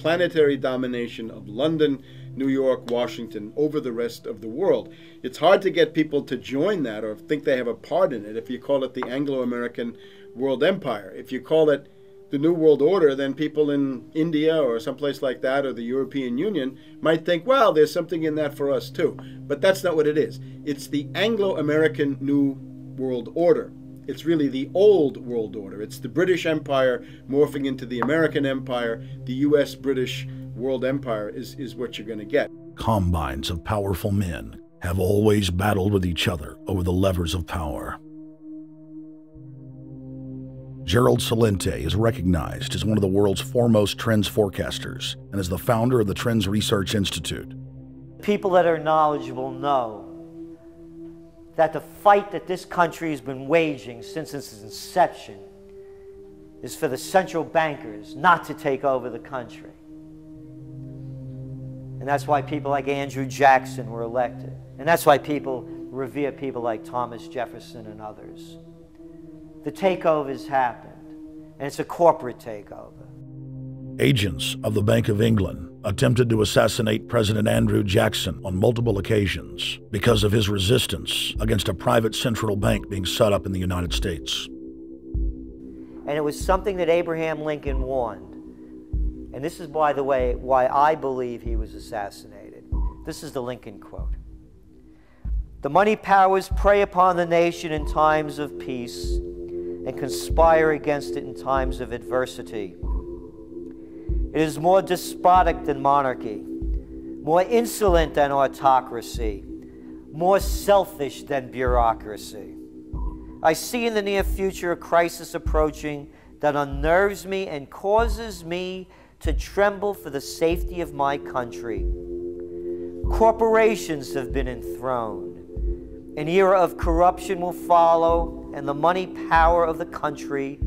planetary domination of London, New York, Washington over the rest of the world. It's hard to get people to join that or think they have a part in it if you call it the Anglo American world empire. If you call it the New World Order, then people in India or someplace like that or the European Union might think, well, there's something in that for us too. But that's not what it is. It's the Anglo American New World Order. It's really the old world order. It's the British Empire morphing into the American Empire. The US British world empire is, is what you're going to get. Combines of powerful men have always battled with each other over the levers of power. Gerald Celente is recognized as one of the world's foremost trends forecasters and is the founder of the Trends Research Institute. People that are knowledgeable know that the fight that this country has been waging since its inception is for the central bankers not to take over the country. And that's why people like Andrew Jackson were elected. And that's why people revere people like Thomas Jefferson and others. The takeover's happened, and it's a corporate takeover. Agents of the Bank of England attempted to assassinate President Andrew Jackson on multiple occasions because of his resistance against a private central bank being set up in the United States. And it was something that Abraham Lincoln warned. And this is, by the way, why I believe he was assassinated. This is the Lincoln quote The money powers prey upon the nation in times of peace and conspire against it in times of adversity. It is more despotic than monarchy, more insolent than autocracy, more selfish than bureaucracy. I see in the near future a crisis approaching that unnerves me and causes me to tremble for the safety of my country. Corporations have been enthroned. An era of corruption will follow, and the money power of the country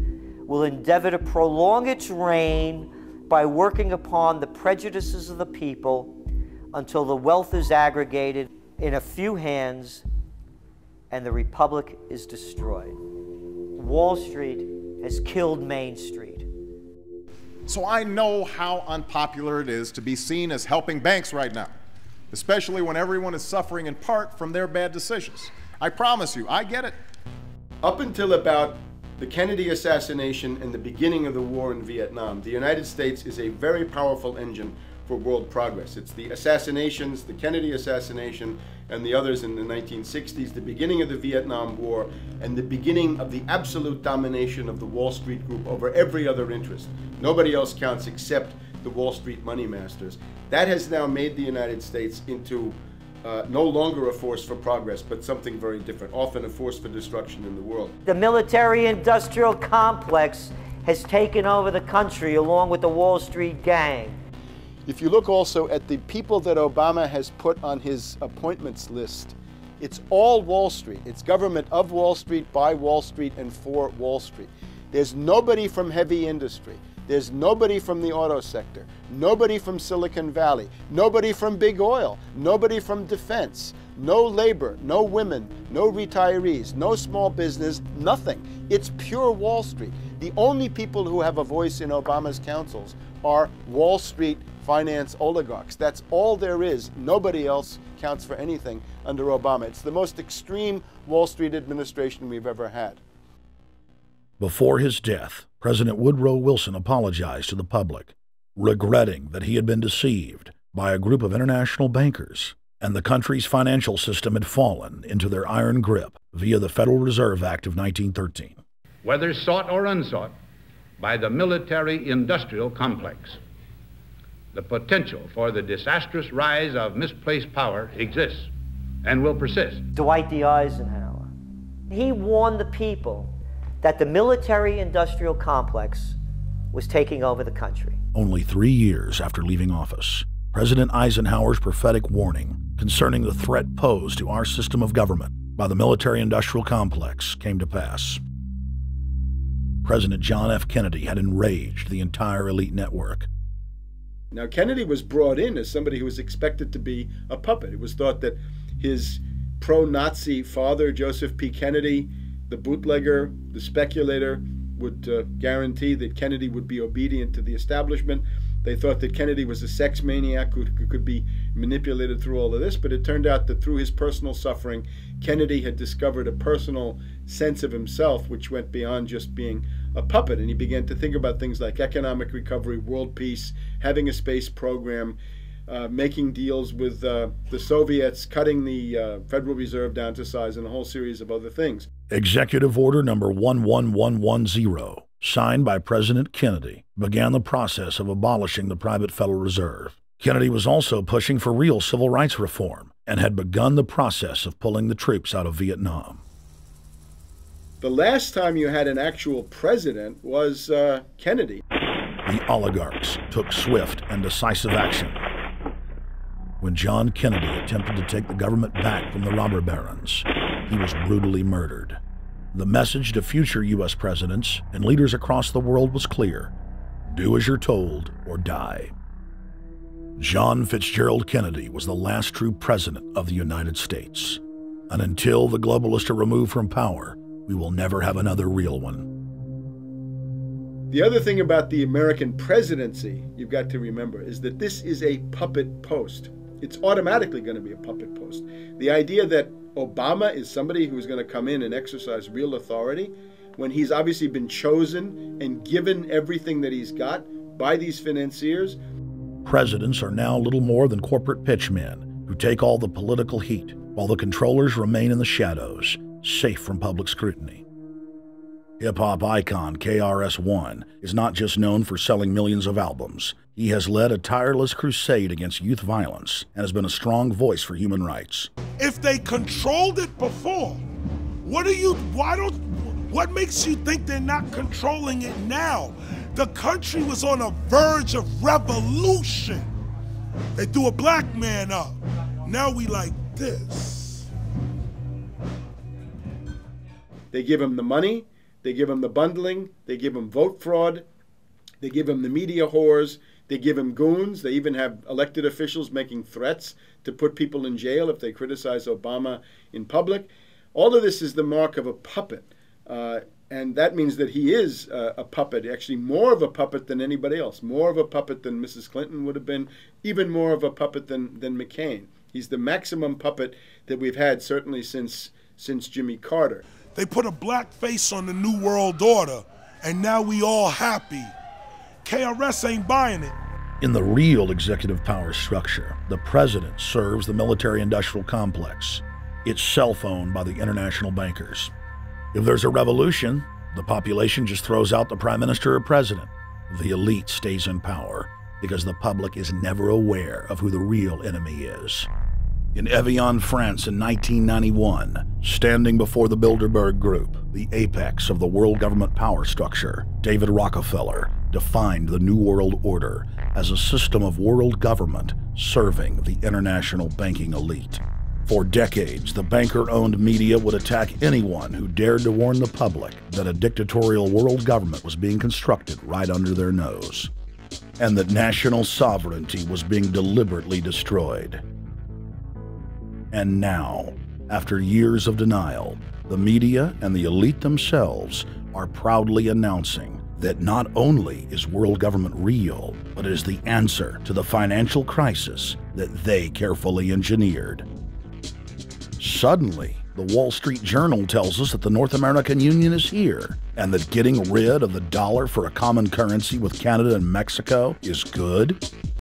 will endeavor to prolong its reign by working upon the prejudices of the people until the wealth is aggregated in a few hands and the republic is destroyed. Wall Street has killed Main Street. So I know how unpopular it is to be seen as helping banks right now especially when everyone is suffering in part from their bad decisions. I promise you, I get it. Up until about the Kennedy assassination and the beginning of the war in Vietnam, the United States is a very powerful engine for world progress. It's the assassinations, the Kennedy assassination, and the others in the 1960s, the beginning of the Vietnam War, and the beginning of the absolute domination of the Wall Street Group over every other interest. Nobody else counts except the Wall Street money masters. That has now made the United States into uh, no longer a force for progress, but something very different, often a force for destruction in the world. The military industrial complex has taken over the country along with the Wall Street gang. If you look also at the people that Obama has put on his appointments list, it's all Wall Street. It's government of Wall Street, by Wall Street, and for Wall Street. There's nobody from heavy industry. There's nobody from the auto sector, nobody from Silicon Valley, nobody from big oil, nobody from defense, no labor, no women, no retirees, no small business, nothing. It's pure Wall Street. The only people who have a voice in Obama's councils are Wall Street finance oligarchs. That's all there is. Nobody else counts for anything under Obama. It's the most extreme Wall Street administration we've ever had. Before his death, President Woodrow Wilson apologized to the public, regretting that he had been deceived by a group of international bankers and the country's financial system had fallen into their iron grip via the Federal Reserve Act of 1913. Whether sought or unsought by the military industrial complex, the potential for the disastrous rise of misplaced power exists and will persist. Dwight D. Eisenhower, he warned the people that the military industrial complex was taking over the country. Only three years after leaving office, President Eisenhower's prophetic warning concerning the threat posed to our system of government by the military industrial complex came to pass. President John F. Kennedy had enraged the entire elite network. Now, Kennedy was brought in as somebody who was expected to be a puppet. It was thought that his pro Nazi father, Joseph P. Kennedy, the bootlegger, the speculator, would uh, guarantee that Kennedy would be obedient to the establishment. They thought that Kennedy was a sex maniac who could be manipulated through all of this, but it turned out that through his personal suffering, Kennedy had discovered a personal sense of himself which went beyond just being a puppet. And he began to think about things like economic recovery, world peace, having a space program, uh, making deals with uh, the Soviets, cutting the uh, Federal Reserve down to size, and a whole series of other things. Executive Order number 11110 signed by President Kennedy, began the process of abolishing the private Federal Reserve. Kennedy was also pushing for real civil rights reform and had begun the process of pulling the troops out of Vietnam. The last time you had an actual president was uh, Kennedy. The oligarchs took swift and decisive action. When John Kennedy attempted to take the government back from the robber barons, he was brutally murdered. The message to future U.S. presidents and leaders across the world was clear do as you're told or die. John Fitzgerald Kennedy was the last true president of the United States. And until the globalists are removed from power, we will never have another real one. The other thing about the American presidency you've got to remember is that this is a puppet post. It's automatically going to be a puppet post. The idea that Obama is somebody who's going to come in and exercise real authority when he's obviously been chosen and given everything that he's got by these financiers. Presidents are now little more than corporate pitchmen who take all the political heat, while the controllers remain in the shadows, safe from public scrutiny. Hip hop icon KRS One is not just known for selling millions of albums. He has led a tireless crusade against youth violence and has been a strong voice for human rights. If they controlled it before, what are you, why don't, what makes you think they're not controlling it now? The country was on a verge of revolution. They threw a black man up. Now we like this. They give him the money, they give him the bundling, they give him vote fraud, they give him the media whores, they give him goons. They even have elected officials making threats to put people in jail if they criticize Obama in public. All of this is the mark of a puppet. Uh, and that means that he is uh, a puppet, actually more of a puppet than anybody else, more of a puppet than Mrs. Clinton would have been, even more of a puppet than, than McCain. He's the maximum puppet that we've had certainly since since Jimmy Carter. They put a black face on the New World Order, and now we all happy. KRS ain't buying it. In the real executive power structure, the president serves the military industrial complex, itself owned by the international bankers. If there's a revolution, the population just throws out the prime minister or president. The elite stays in power because the public is never aware of who the real enemy is. In Evian, France in 1991, standing before the Bilderberg Group, the apex of the world government power structure, David Rockefeller defined the New World Order as a system of world government serving the international banking elite. For decades, the banker owned media would attack anyone who dared to warn the public that a dictatorial world government was being constructed right under their nose, and that national sovereignty was being deliberately destroyed. And now, after years of denial, the media and the elite themselves are proudly announcing that not only is world government real, but is the answer to the financial crisis that they carefully engineered. Suddenly, the Wall Street Journal tells us that the North American Union is here, and that getting rid of the dollar for a common currency with Canada and Mexico is good.